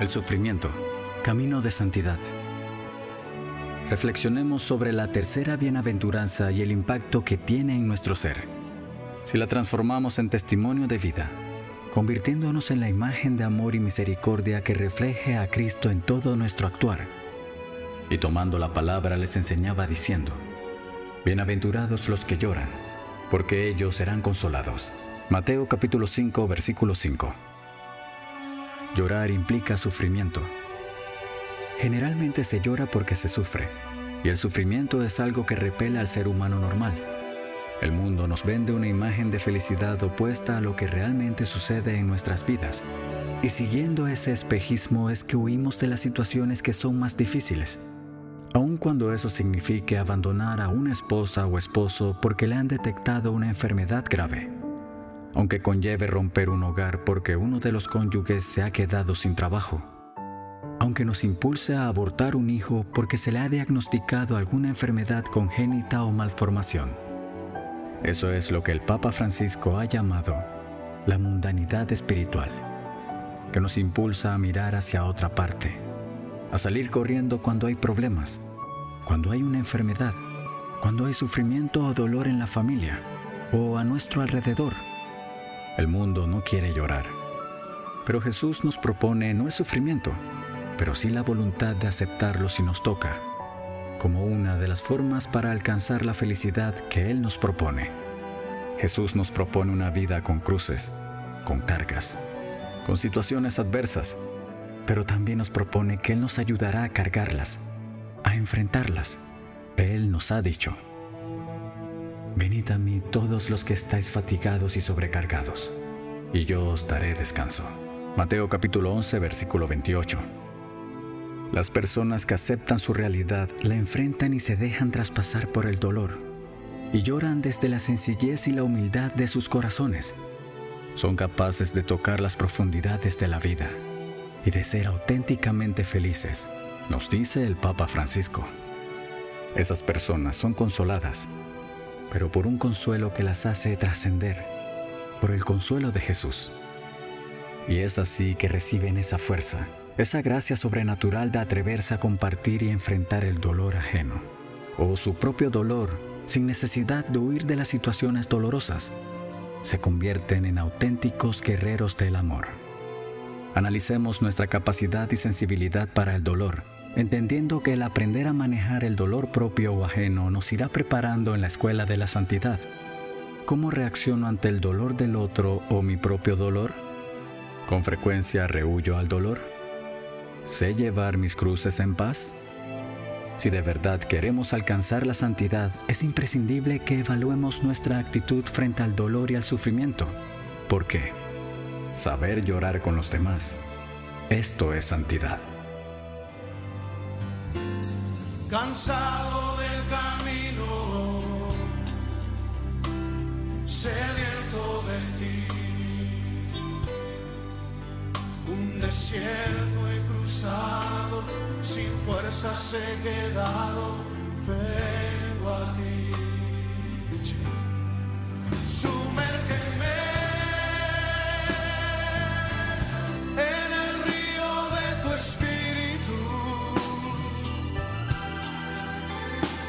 El sufrimiento, camino de santidad. Reflexionemos sobre la tercera bienaventuranza y el impacto que tiene en nuestro ser. Si la transformamos en testimonio de vida, convirtiéndonos en la imagen de amor y misericordia que refleje a Cristo en todo nuestro actuar. Y tomando la palabra les enseñaba diciendo, Bienaventurados los que lloran, porque ellos serán consolados. Mateo capítulo 5 versículo 5. Llorar implica sufrimiento. Generalmente se llora porque se sufre, y el sufrimiento es algo que repele al ser humano normal. El mundo nos vende una imagen de felicidad opuesta a lo que realmente sucede en nuestras vidas, y siguiendo ese espejismo es que huimos de las situaciones que son más difíciles, aun cuando eso signifique abandonar a una esposa o esposo porque le han detectado una enfermedad grave aunque conlleve romper un hogar porque uno de los cónyuges se ha quedado sin trabajo, aunque nos impulse a abortar un hijo porque se le ha diagnosticado alguna enfermedad congénita o malformación. Eso es lo que el Papa Francisco ha llamado la mundanidad espiritual, que nos impulsa a mirar hacia otra parte, a salir corriendo cuando hay problemas, cuando hay una enfermedad, cuando hay sufrimiento o dolor en la familia o a nuestro alrededor el mundo no quiere llorar. Pero Jesús nos propone no el sufrimiento, pero sí la voluntad de aceptarlo si nos toca, como una de las formas para alcanzar la felicidad que Él nos propone. Jesús nos propone una vida con cruces, con cargas, con situaciones adversas, pero también nos propone que Él nos ayudará a cargarlas, a enfrentarlas. Él nos ha dicho, Venid a mí todos los que estáis fatigados y sobrecargados, y yo os daré descanso. Mateo capítulo 11, versículo 28. Las personas que aceptan su realidad la enfrentan y se dejan traspasar por el dolor, y lloran desde la sencillez y la humildad de sus corazones. Son capaces de tocar las profundidades de la vida y de ser auténticamente felices, nos dice el Papa Francisco. Esas personas son consoladas pero por un consuelo que las hace trascender, por el consuelo de Jesús. Y es así que reciben esa fuerza, esa gracia sobrenatural de atreverse a compartir y enfrentar el dolor ajeno, o su propio dolor, sin necesidad de huir de las situaciones dolorosas. Se convierten en auténticos guerreros del amor. Analicemos nuestra capacidad y sensibilidad para el dolor entendiendo que el aprender a manejar el dolor propio o ajeno nos irá preparando en la escuela de la santidad. ¿Cómo reacciono ante el dolor del otro o mi propio dolor? ¿Con frecuencia rehuyo al dolor? ¿Sé llevar mis cruces en paz? Si de verdad queremos alcanzar la santidad, es imprescindible que evaluemos nuestra actitud frente al dolor y al sufrimiento. ¿Por qué? Saber llorar con los demás. Esto es santidad. Cansado del camino, sediento de ti. Un desierto he cruzado, sin fuerzas he quedado, vengo a ti.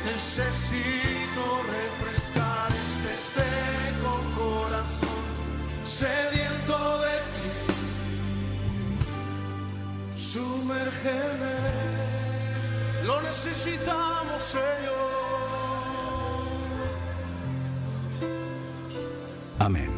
Necesito refrescar este seco corazón sediento de ti. Sumérgeme, lo necesitamos, Señor. Amén.